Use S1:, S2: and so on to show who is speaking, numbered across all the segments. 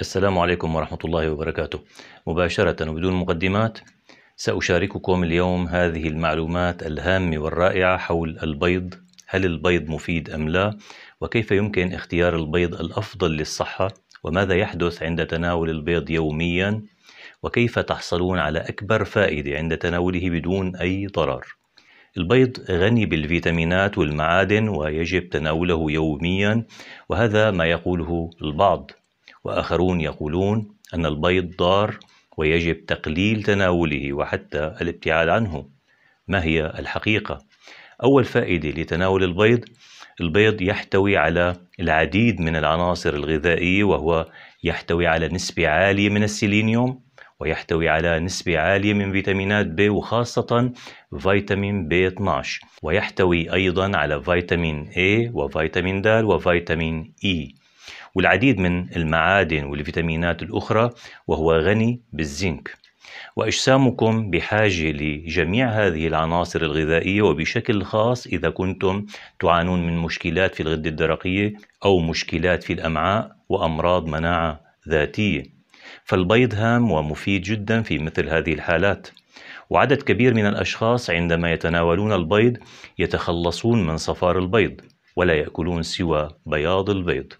S1: السلام عليكم ورحمة الله وبركاته. مباشرة وبدون مقدمات سأشارككم اليوم هذه المعلومات الهامة والرائعة حول البيض، هل البيض مفيد أم لا؟ وكيف يمكن اختيار البيض الأفضل للصحة؟ وماذا يحدث عند تناول البيض يوميا؟ وكيف تحصلون على أكبر فائدة عند تناوله بدون أي ضرر؟ البيض غني بالفيتامينات والمعادن ويجب تناوله يوميا وهذا ما يقوله البعض وآخرون يقولون أن البيض ضار ويجب تقليل تناوله وحتى الابتعاد عنه ما هي الحقيقة؟ أول فائدة لتناول البيض البيض يحتوي على العديد من العناصر الغذائية وهو يحتوي على نسبة عالية من السيلينيوم ويحتوي على نسبة عالية من فيتامينات ب وخاصة فيتامين ب 12 ويحتوي أيضا على فيتامين A وفيتامين د وفيتامين E والعديد من المعادن والفيتامينات الأخرى وهو غني بالزنك. وأجسامكم بحاجة لجميع هذه العناصر الغذائية وبشكل خاص إذا كنتم تعانون من مشكلات في الغدة الدرقية أو مشكلات في الأمعاء وأمراض مناعة ذاتية. فالبيض هام ومفيد جدا في مثل هذه الحالات. وعدد كبير من الأشخاص عندما يتناولون البيض يتخلصون من صفار البيض ولا يأكلون سوى بياض البيض.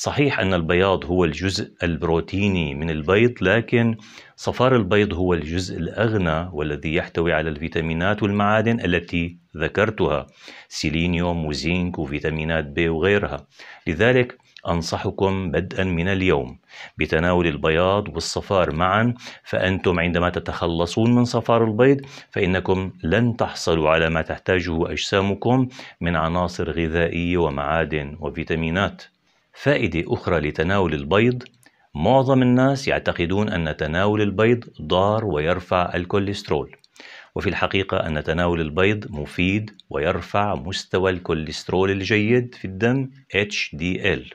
S1: صحيح أن البياض هو الجزء البروتيني من البيض لكن صفار البيض هو الجزء الأغنى والذي يحتوي على الفيتامينات والمعادن التي ذكرتها سيلينيوم وزنك وفيتامينات ب وغيرها. لذلك أنصحكم بدءا من اليوم بتناول البياض والصفار معا فأنتم عندما تتخلصون من صفار البيض فإنكم لن تحصلوا على ما تحتاجه أجسامكم من عناصر غذائية ومعادن وفيتامينات. فائدة أخرى لتناول البيض. معظم الناس يعتقدون أن تناول البيض ضار ويرفع الكوليسترول وفي الحقيقة أن تناول البيض مفيد ويرفع مستوى الكوليسترول الجيد في الدم HDL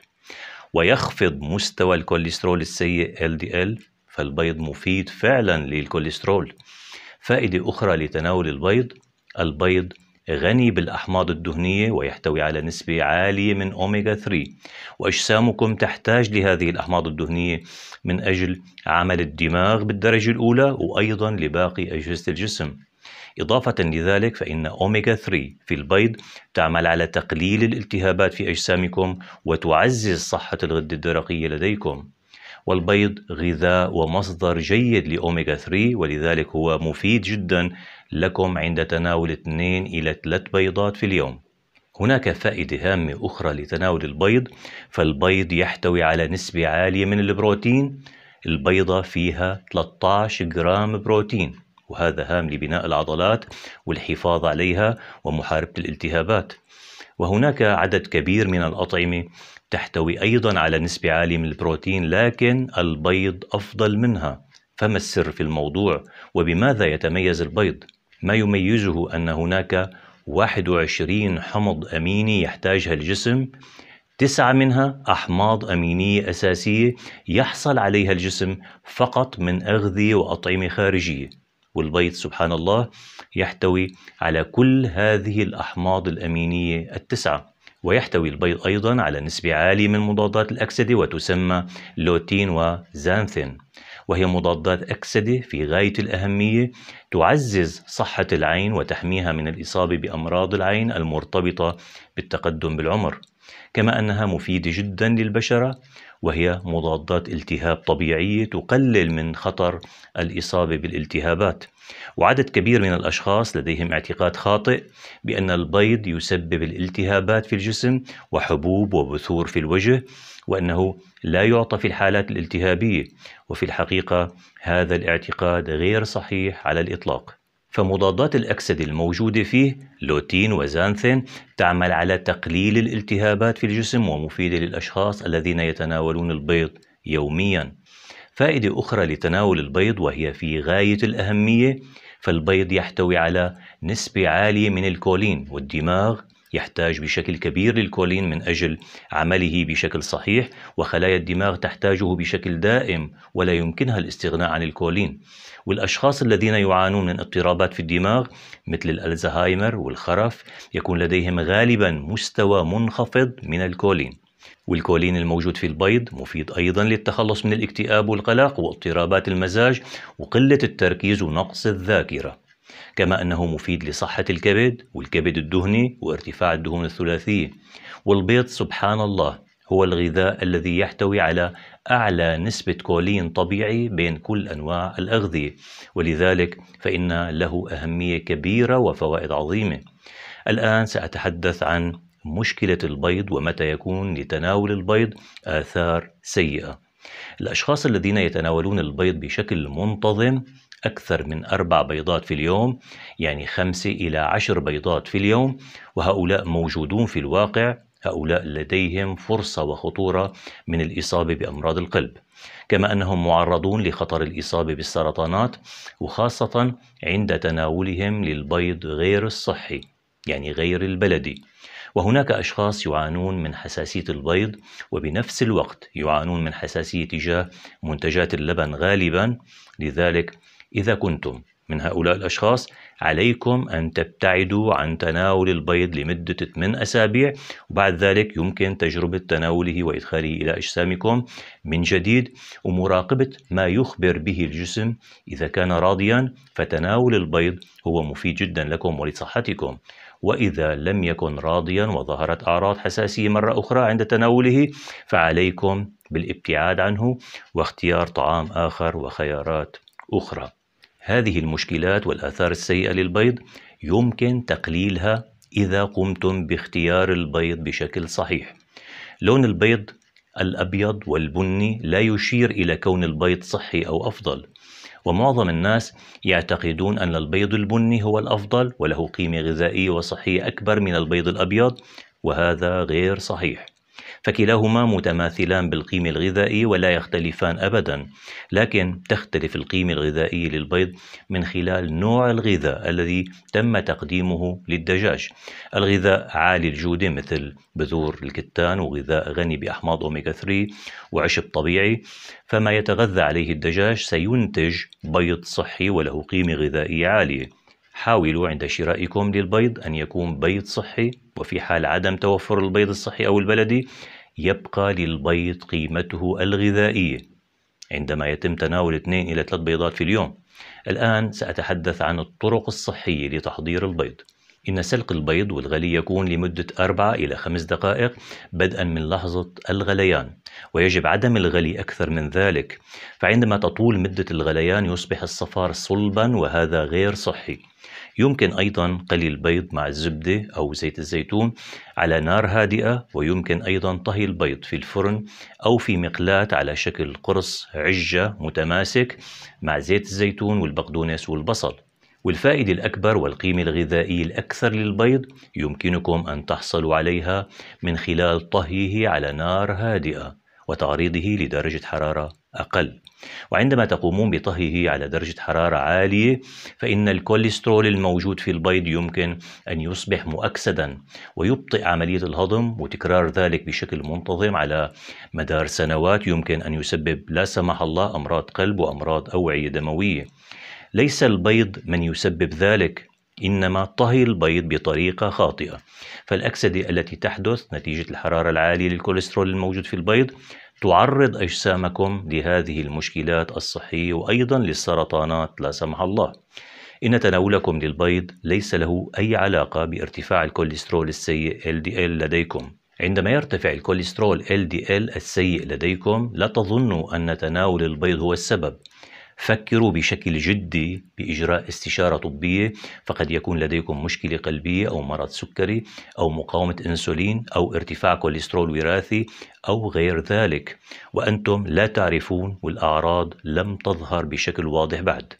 S1: ويخفض مستوى الكوليسترول السيء LDL فالبيض مفيد فعلا للكوليسترول. فائدة أخرى لتناول البيض البيض غني بالأحماض الدهنية ويحتوي على نسبة عالية من أوميغا 3 وأجسامكم تحتاج لهذه الأحماض الدهنية من أجل عمل الدماغ بالدرجة الأولى وأيضا لباقي أجهزة الجسم. إضافة لذلك فإن أوميغا 3 في البيض تعمل على تقليل الالتهابات في أجسامكم وتعزز صحة الغدة الدرقية لديكم. والبيض غذاء ومصدر جيد لأوميغا 3 ولذلك هو مفيد جدا لكم عند تناول 2 إلى 3 بيضات في اليوم. هناك فائدة هامة أخرى لتناول البيض. فالبيض يحتوي على نسبة عالية من البروتين. البيضة فيها 13 جرام بروتين وهذا هام لبناء العضلات والحفاظ عليها ومحاربة الالتهابات. وهناك عدد كبير من الأطعمة تحتوي أيضا على نسبة عالية من البروتين لكن البيض أفضل منها. فما السر في الموضوع؟ وبماذا يتميز البيض؟ ما يميزه أن هناك 21 حمض أميني يحتاجها الجسم؟ تسعة منها أحماض أمينية أساسية يحصل عليها الجسم فقط من أغذية وأطعمة خارجية. والبيض سبحان الله يحتوي على كل هذه الأحماض الأمينية التسعة. ويحتوي البيض أيضا على نسبة عالية من مضادات الأكسدة وتسمى لوتين وزانثين. وهي مضادات أكسدة في غاية الأهمية تعزز صحة العين وتحميها من الإصابة بأمراض العين المرتبطة بالتقدم بالعمر كما أنها مفيدة جدا للبشرة وهي مضادات التهاب طبيعية تقلل من خطر الإصابة بالالتهابات. وعدد كبير من الأشخاص لديهم اعتقاد خاطئ بأن البيض يسبب الالتهابات في الجسم وحبوب وبثور في الوجه وأنه لا يعطى في الحالات الالتهابية. وفي الحقيقة هذا الاعتقاد غير صحيح على الإطلاق. فمضادات الأكسدة الموجودة فيه لوتين وزانثين تعمل على تقليل الالتهابات في الجسم ومفيدة للأشخاص الذين يتناولون البيض يوميا. فائدة أخرى لتناول البيض وهي في غاية الأهمية فالبيض يحتوي على نسبة عالية من الكولين والدماغ يحتاج بشكل كبير للكولين من أجل عمله بشكل صحيح وخلايا الدماغ تحتاجه بشكل دائم ولا يمكنها الاستغناء عن الكولين. والأشخاص الذين يعانون من اضطرابات في الدماغ مثل الألزهايمر والخرف يكون لديهم غالبا مستوى منخفض من الكولين. والكولين الموجود في البيض مفيد أيضا للتخلص من الاكتئاب والقلق واضطرابات المزاج وقلة التركيز ونقص الذاكرة. كما أنه مفيد لصحة الكبد والكبد الدهني وارتفاع الدهون الثلاثية. والبيض سبحان الله هو الغذاء الذي يحتوي على أعلى نسبة كولين طبيعي بين كل أنواع الأغذية. ولذلك فإن له أهمية كبيرة وفوائد عظيمة. الآن سأتحدث عن مشكلة البيض ومتى يكون لتناول البيض آثار سيئة. الأشخاص الذين يتناولون البيض بشكل منتظم أكثر من أربع بيضات في اليوم يعني خمسة إلى عشر بيضات في اليوم وهؤلاء موجودون في الواقع هؤلاء لديهم فرصة وخطورة من الإصابة بأمراض القلب. كما أنهم معرضون لخطر الإصابة بالسرطانات وخاصة عند تناولهم للبيض غير الصحي يعني غير البلدي. وهناك أشخاص يعانون من حساسية البيض وبنفس الوقت يعانون من حساسية تجاه منتجات اللبن غالبا. لذلك إذا كنتم من هؤلاء الأشخاص عليكم أن تبتعدوا عن تناول البيض لمدة 8 أسابيع. وبعد ذلك يمكن تجربة تناوله وإدخاله إلى أجسامكم. من جديد ومراقبة ما يخبر به الجسم إذا كان راضيا فتناول البيض هو مفيد جدا لكم ولصحتكم. وإذا لم يكن راضيا وظهرت أعراض حساسية مرة أخرى عند تناوله فعليكم بالابتعاد عنه واختيار طعام آخر وخيارات أخرى. هذه المشكلات والآثار السيئة للبيض يمكن تقليلها إذا قمتم باختيار البيض بشكل صحيح. لون البيض الأبيض والبني لا يشير إلى كون البيض صحي أو أفضل. ومعظم الناس يعتقدون أن البيض البني هو الأفضل وله قيمة غذائية وصحية أكبر من البيض الأبيض وهذا غير صحيح. فكلاهما متماثلان بالقيمة الغذائية ولا يختلفان أبدا لكن تختلف القيمة الغذائية للبيض من خلال نوع الغذاء الذي تم تقديمه للدجاج. الغذاء عالي الجودة مثل بذور الكتان وغذاء غني بأحماض أوميغا 3 وعشب طبيعي فما يتغذى عليه الدجاج سينتج بيض صحي وله قيمة غذائية عالية. حاولوا عند شرائكم للبيض أن يكون بيض صحي وفي حال عدم توفر البيض الصحي أو البلدي يبقى للبيض قيمته الغذائية عندما يتم تناول 2 إلى 3 بيضات في اليوم. الآن سأتحدث عن الطرق الصحية لتحضير البيض. إن سلق البيض والغلي يكون لمدة 4 إلى 5 دقائق بدءا من لحظة الغليان ويجب عدم الغلي أكثر من ذلك فعندما تطول مدة الغليان يصبح الصفار صلبا وهذا غير صحي. يمكن أيضا قلي البيض مع الزبدة أو زيت الزيتون على نار هادئة ويمكن أيضا طهي البيض في الفرن أو في مقلاة على شكل قرص عجة متماسك مع زيت الزيتون والبقدونس والبصل. والفائدة الأكبر والقيمة الغذائية الأكثر للبيض يمكنكم أن تحصلوا عليها من خلال طهيه على نار هادئة وتعريضه لدرجة حرارة أقل. وعندما تقومون بطهيه على درجة حرارة عالية فإن الكوليسترول الموجود في البيض يمكن أن يصبح مؤكسدا ويبطئ عملية الهضم وتكرار ذلك بشكل منتظم على مدار سنوات يمكن أن يسبب لا سمح الله أمراض قلب وأمراض أوعية دموية. ليس البيض من يسبب ذلك إنما طهي البيض بطريقة خاطئة. فالأكسدة التي تحدث نتيجة الحرارة العالية للكوليسترول الموجود في البيض تعرض أجسامكم لهذه المشكلات الصحية وأيضا للسرطانات لا سمح الله. إن تناولكم للبيض ليس له أي علاقة بارتفاع الكوليسترول السيء LDL لديكم. عندما يرتفع الكوليسترول LDL السيء لديكم لا تظنوا أن تناول البيض هو السبب. فكروا بشكل جدي بإجراء استشارة طبية فقد يكون لديكم مشكلة قلبية أو مرض سكري أو مقاومة أنسولين أو ارتفاع كوليسترول وراثي أو غير ذلك. وأنتم لا تعرفون والأعراض لم تظهر بشكل واضح بعد.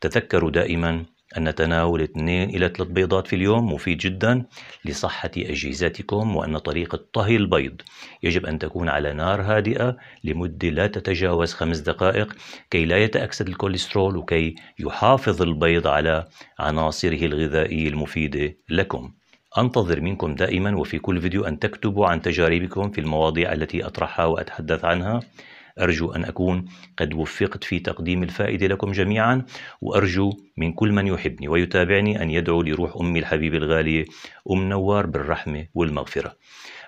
S1: تذكروا دائما أن تناول 2 إلى 3 بيضات في اليوم مفيد جدا لصحة أجهزتكم وأن طريقة طهي البيض. يجب أن تكون على نار هادئة لمدة لا تتجاوز خمس دقائق كي لا يتأكسد الكوليسترول وكي يحافظ البيض على عناصره الغذائية المفيدة لكم. أنتظر منكم دائما وفي كل فيديو أن تكتبوا عن تجاربكم في المواضيع التي أطرحها وأتحدث عنها. أرجو أن أكون قد وفقت في تقديم الفائدة لكم جميعا وأرجو من كل من يحبني ويتابعني أن يدعو لروح أمي الحبيبة الغالية أم نوار بالرحمة والمغفرة.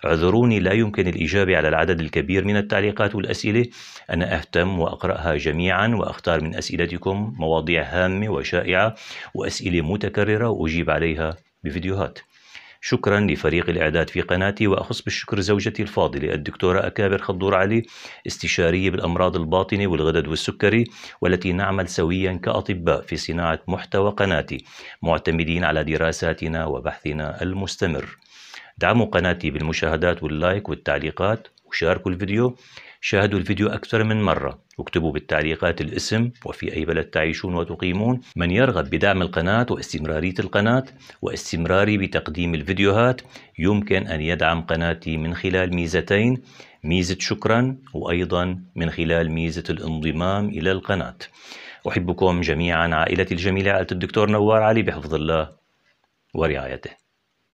S1: اعذروني لا يمكن الإجابة على العدد الكبير من التعليقات والأسئلة. أنا أهتم وأقرأها جميعا وأختار من أسئلتكم مواضيع هامة وشائعة وأسئلة متكررة وأجيب عليها بفيديوهات. شكرا لفريق الإعداد في قناتي وأخص بالشكر زوجتي الفاضلة الدكتورة أكابر خضور علي استشارية بالأمراض الباطنة والغدد والسكري والتي نعمل سويا كأطباء في صناعة محتوى قناتي معتمدين على دراساتنا وبحثنا المستمر. دعموا قناتي بالمشاهدات واللايك والتعليقات. وشاركوا الفيديو شاهدوا الفيديو أكثر من مرة واكتبوا بالتعليقات الاسم وفي أي بلد تعيشون وتقيمون من يرغب بدعم القناة واستمرارية القناة واستمراري بتقديم الفيديوهات يمكن أن يدعم قناتي من خلال ميزتين ميزة شكرا وأيضا من خلال ميزة الانضمام إلى القناة. أحبكم جميعا عائلتي الجميلة عائلة الدكتور نوار علي بحفظ الله ورعايته.